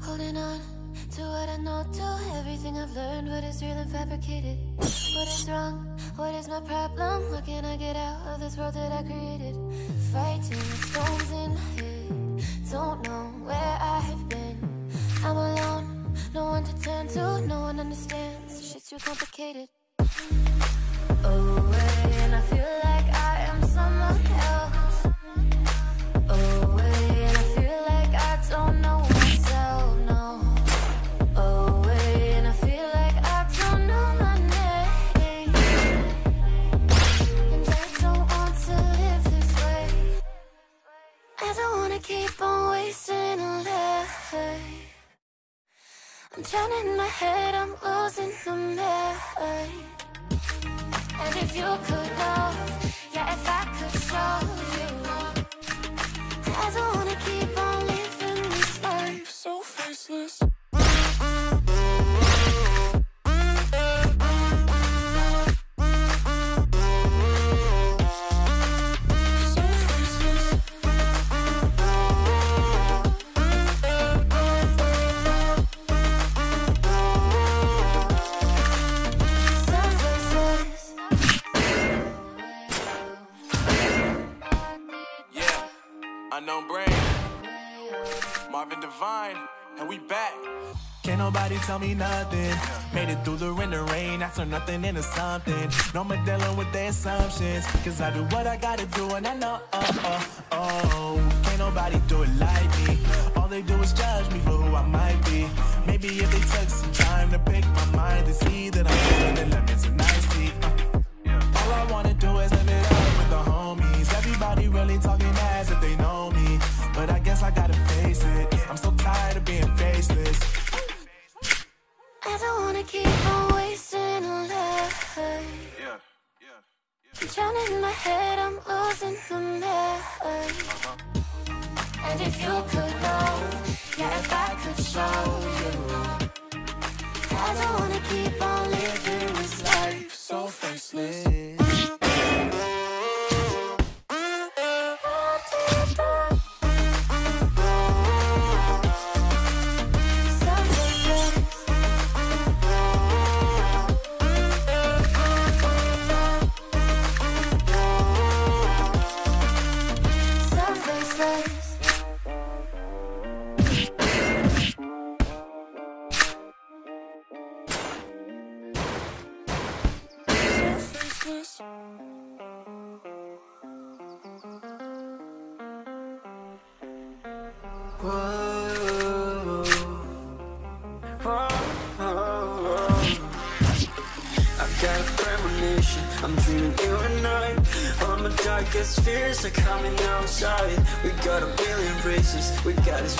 Holding on to what I know, to everything I've learned, what is real and fabricated. What is wrong? What is my problem? What can I get out of this world that I created? Fighting the storms in my head, don't know where I have been. I'm alone, no one to turn to, no one understands. Shit's too complicated. Away, I'm in my head, I'm losing the mind. And if you could know, yeah, if I could show nobody tell me nothing. Made it through the rain and rain. I turn nothing into something. No more dealing with the assumptions. Cause I do what I gotta do and I know, oh, oh, oh. Can't nobody do it like me. All they do is judge me for who I might be. Maybe if they took some time to pick my mind to see that I'm feeling the lemons and iced tea. Uh, all I wanna do is live it up with the homies. Everybody really talking as if they know me. But I guess I gotta face it. Don't wanna keep on wasting life. Yeah, yeah. I'm drowning in my head, I'm losing the mind. And if you could know, yeah, if I could show you, I don't wanna keep on living this life so faceless.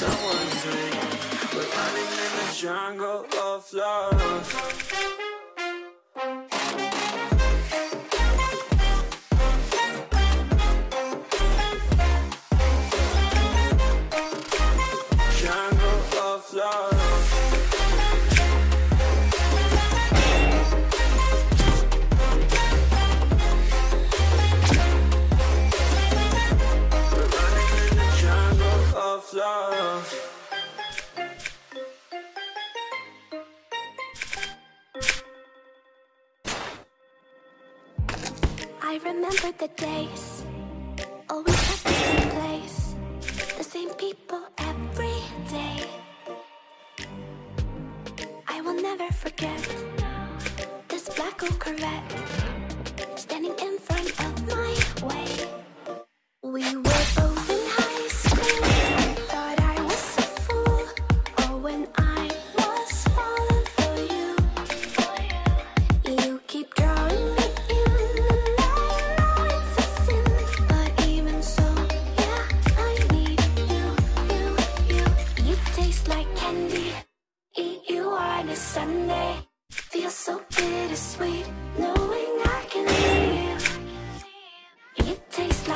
you need someone, babe. We're running in the jungle of love.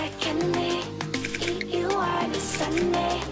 like an enemy. Eat you on a Sunday.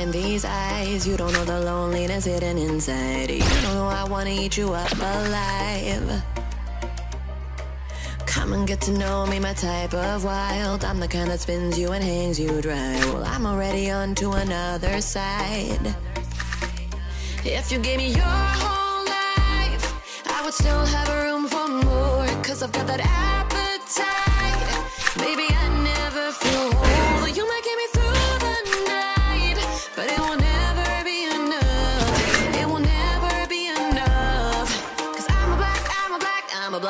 behind these eyes. You don't know the loneliness hidden inside. You don't know I wanna eat you up alive. Come and get to know me, my type of wild. I'm the kind that spins you and hangs you dry. Well, I'm already on to another side. If you gave me your whole life, I would still have room for more. Cause I've got that app.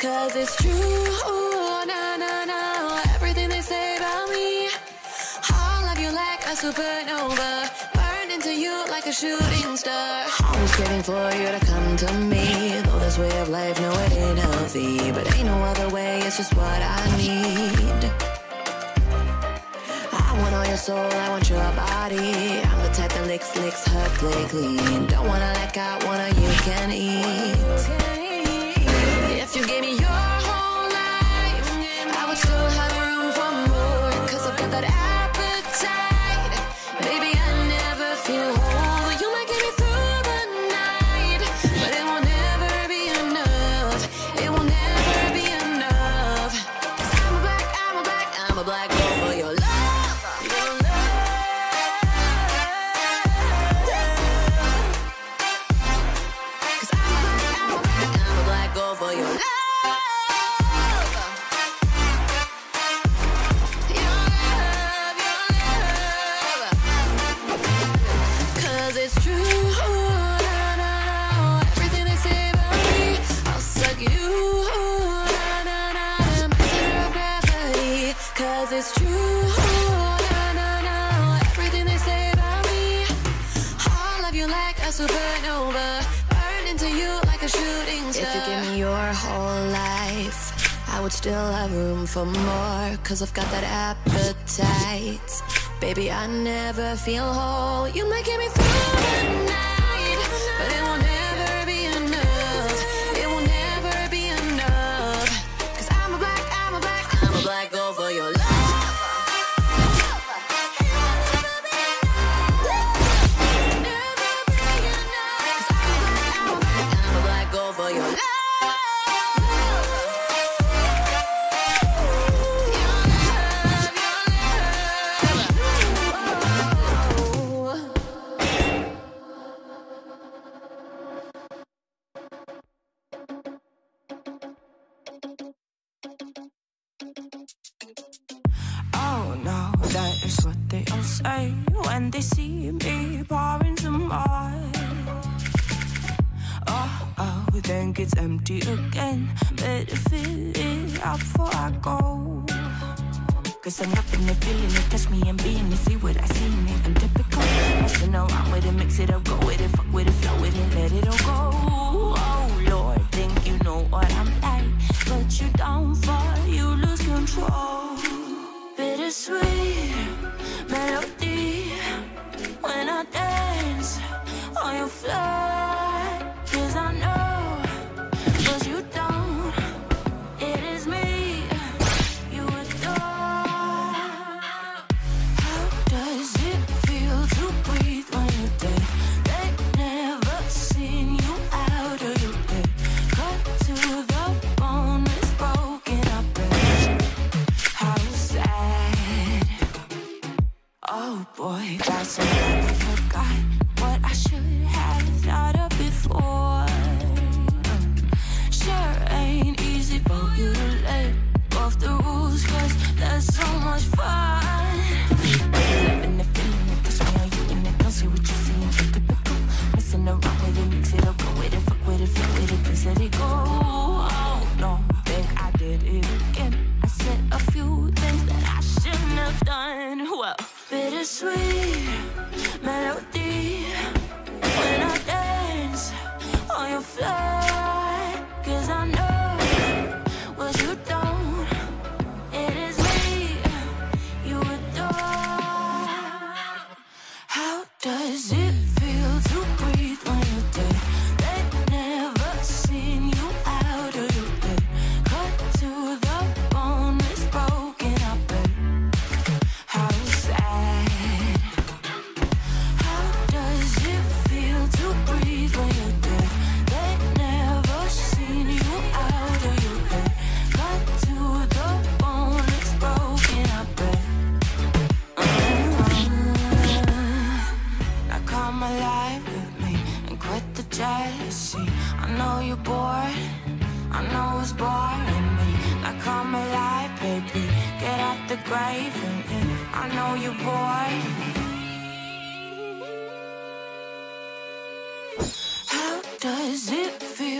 Cause it's true, ooh, no no no, Everything they say about me. All of you like a supernova. Burned into you like a shooting star. I was waiting for you to come to me. Though this way of life, no, it ain't healthy. But ain't no other way, it's just what I need. I want all your soul, I want your body. I'm the type that licks, licks her play clean. Don't wanna let out, wanna you can eat you gave me your like a shooting star. If you give me your whole life, I would still have room for more. Cause I've got that appetite. Baby, I never feel whole. You might get me through the night.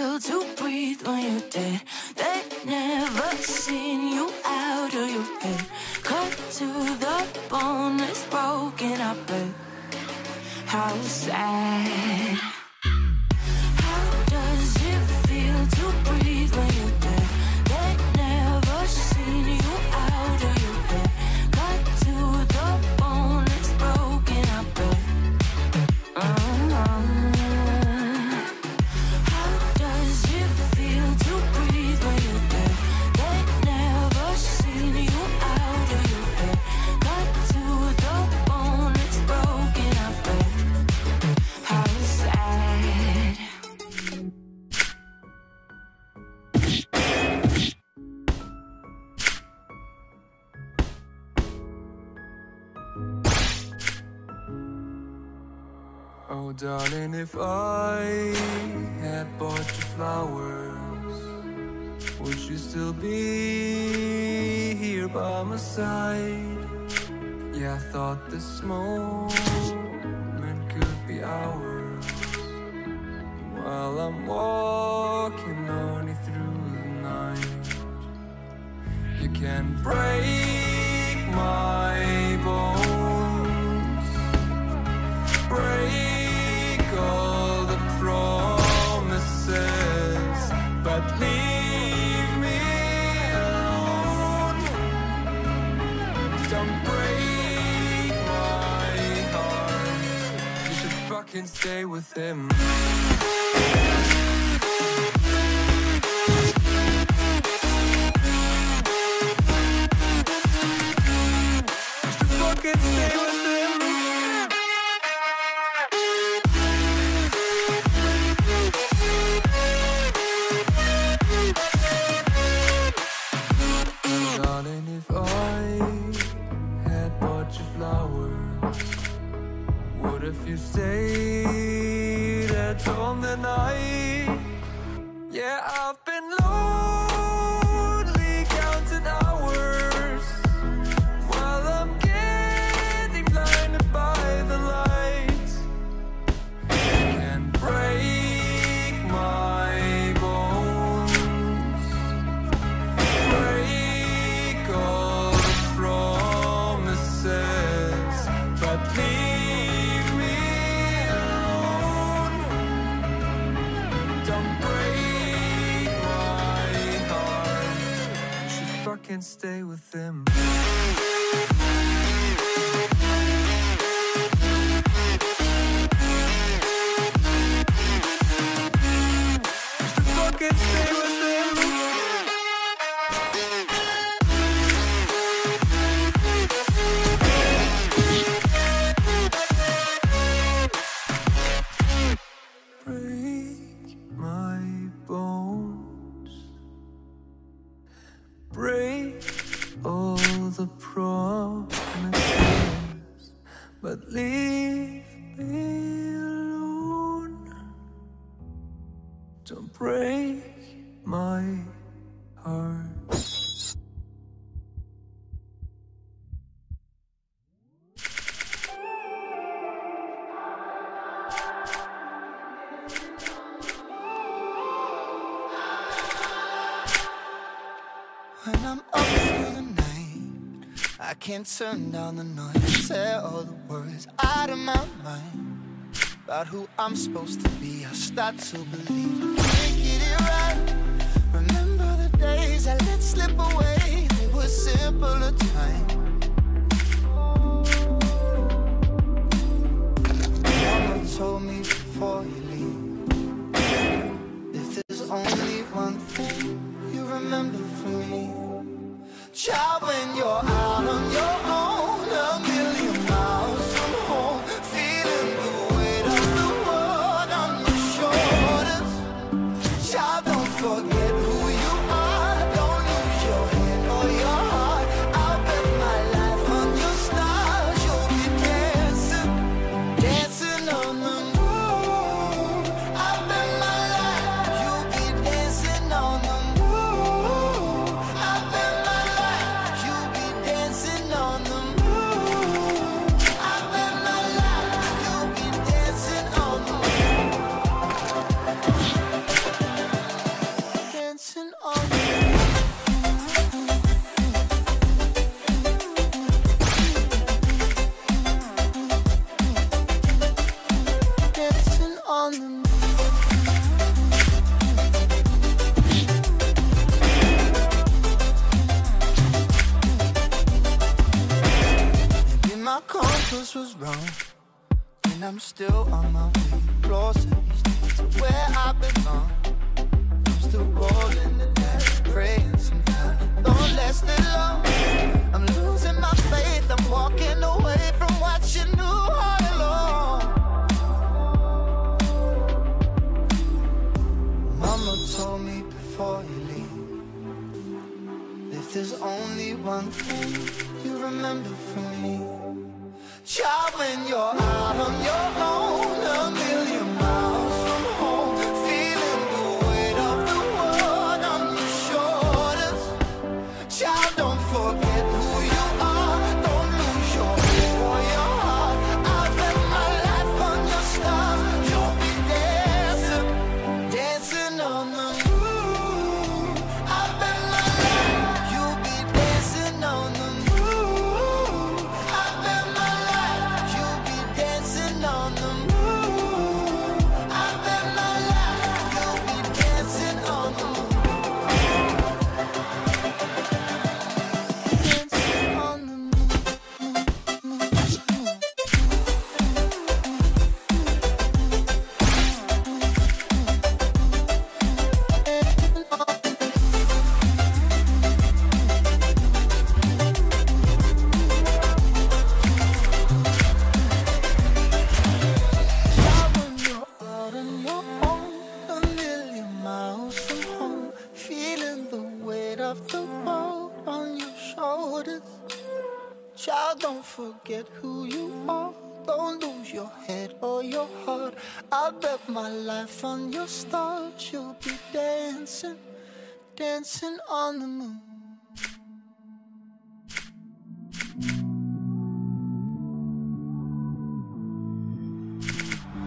to breathe when you're dead. They never seen you out of your bed. Cut to the bone, it's broken up. How sad. darling, if I had bought you flowers, would you still be here by my side? Yeah, I thought this moment could be ours. While I'm walking on you through the night, you can break my. can stay with him. Darling, if I had bought you flowers what if you stayed at home the night? Yeah, I've been lonely. fucking stay with them. When I'm up through the night, I can't turn down the noise. Say all the words out of my mind about who I'm supposed to be. I start to believe I can't get it right. Remember days I let slip away, they were simpler times. one thing you remember from me. Child, when you're out on your own your heart. I bet my life on your stars. You'll be dancing, dancing on the moon.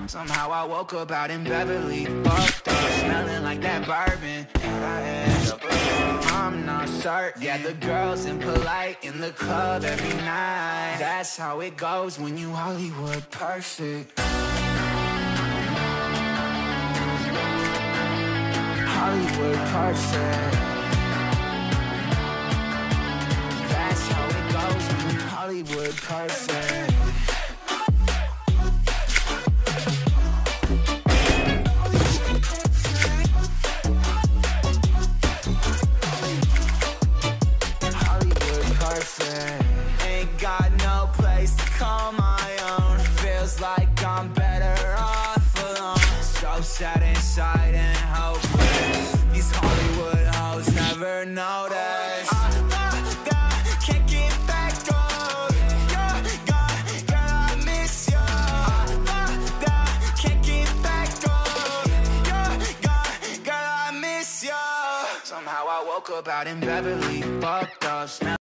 Somehow I woke up out in Beverly, fucked up, smelling like that bourbon. And I end up alone. I'm not certain. Yeah, the girls impolite in the club every night. That's how it goes when you Hollywood perfect. Hollywood perfect. That's how it goes Hollywood perfect.